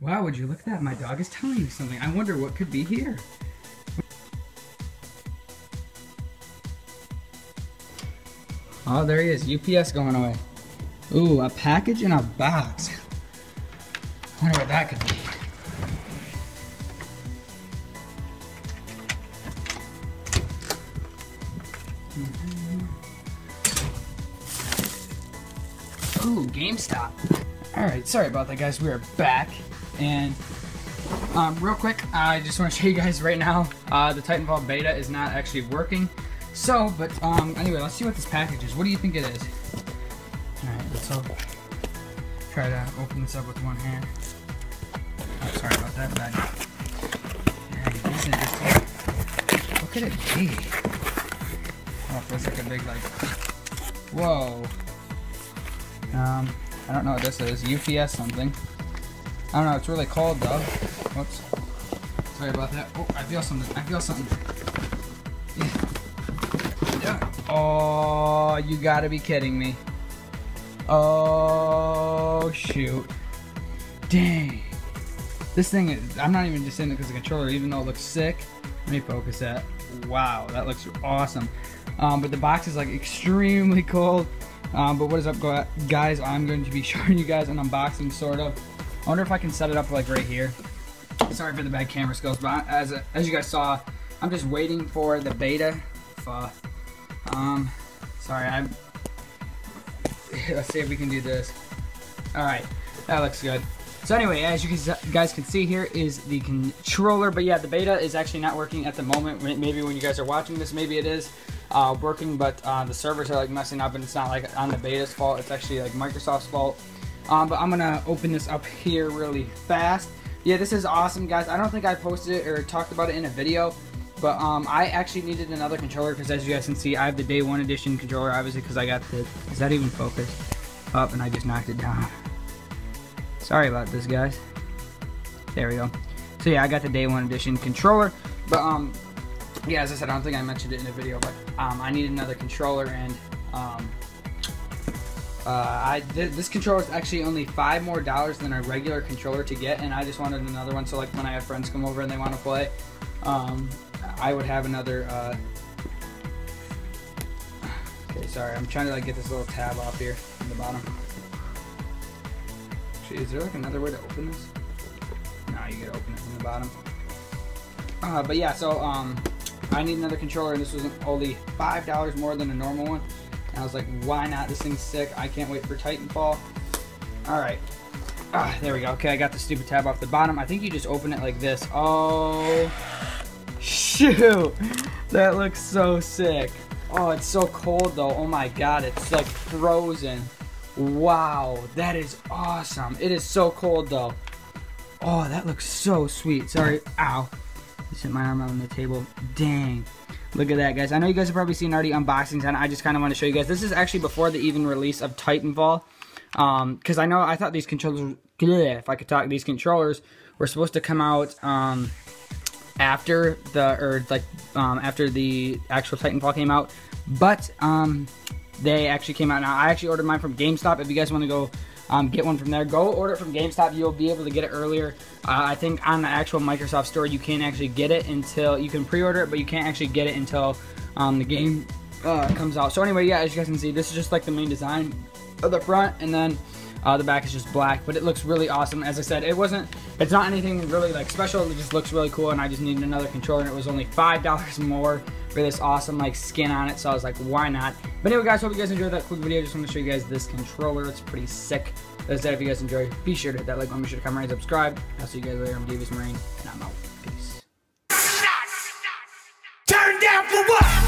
Wow, would you look at that? My dog is telling me something. I wonder what could be here. Oh, there he is. UPS going away. Ooh, a package in a box. I wonder what that could be. Mm-hmm. Ooh, GameStop. Alright, sorry about that guys, we are back. And um, real quick, I just want to show you guys right now, uh, the Titanfall beta is not actually working. So, but um, anyway, let's see what this package is. What do you think it is? Alright, let's all try to open this up with one hand. Oh, sorry about that, it what could it be? Oh, it feels like a big, like, whoa. Um, I don't know what this is. UPS something. I don't know. It's really cold though. Whoops. Sorry about that. Oh, I feel something. I feel something. Yeah. Oh, you gotta be kidding me. Oh, shoot. Dang. This thing is, I'm not even just saying it because the controller, even though it looks sick. Let me focus that. Wow, that looks awesome. Um, but the box is like extremely cold. Um, but what is up guys, I'm going to be showing you guys an unboxing sort of. I wonder if I can set it up like right here. Sorry for the bad camera skills, but as, as you guys saw, I'm just waiting for the beta. Um, sorry, I'm, let's see if we can do this. All right, that looks good. So anyway, as you guys can see here is the controller, but yeah, the beta is actually not working at the moment. Maybe when you guys are watching this, maybe it is uh, working, but uh, the servers are like messing up and it's not like on the beta's fault. It's actually like Microsoft's fault. Um, but I'm gonna open this up here really fast. Yeah, this is awesome, guys. I don't think I posted it or talked about it in a video, but um, I actually needed another controller because as you guys can see, I have the day one edition controller, obviously, because I got the, is that even focused? Up and I just knocked it down. Sorry about this, guys. There we go. So yeah, I got the day one edition controller, but um, yeah, as I said, I don't think I mentioned it in the video, but um, I need another controller, and um, uh, I th this controller is actually only five more dollars than a regular controller to get, and I just wanted another one. So like when I have friends come over and they want to play, um, I would have another. Uh... Okay, sorry, I'm trying to like get this little tab off here in the bottom. Actually, is there like another way to open this? No, you gotta open it from the bottom. Uh, but yeah, so um, I need another controller, and this was only five dollars more than a normal one. And I was like, why not? This thing's sick. I can't wait for Titanfall. All right. Ah, there we go. Okay, I got the stupid tab off the bottom. I think you just open it like this. Oh, shoot. That looks so sick. Oh, it's so cold though. Oh my God, it's like frozen. Wow, that is awesome. It is so cold though. Oh, that looks so sweet. Sorry, ow. Just hit my arm on the table. Dang. Look at that, guys. I know you guys have probably seen already unboxings, and I just kind of want to show you guys. This is actually before the even release of Titanfall. Um because um, I know, I thought these controllers, bleh, if I could talk, these controllers were supposed to come out um, after the, or like, um, after the actual Titanfall came out. But um, they actually came out now. I actually ordered mine from GameStop. If you guys want to go um, get one from there. Go order it from GameStop. You'll be able to get it earlier. Uh, I think on the actual Microsoft store, you can't actually get it until you can pre-order it, but you can't actually get it until um, the game uh, comes out. So anyway, yeah, as you guys can see, this is just like the main design of the front, and then uh, the back is just black, but it looks really awesome. As I said, it wasn't, it's not anything really like special. It just looks really cool, and I just needed another controller, and it was only $5 more for this awesome like skin on it. So I was like, why not? But anyway, guys, hope you guys enjoyed that quick video. Just want to show you guys this controller. It's pretty sick. I said, if you guys enjoyed, be sure to hit that like button, be sure to comment and subscribe. I'll see you guys later. I'm Devious Marine, and I'm out. Peace. Turn down for what?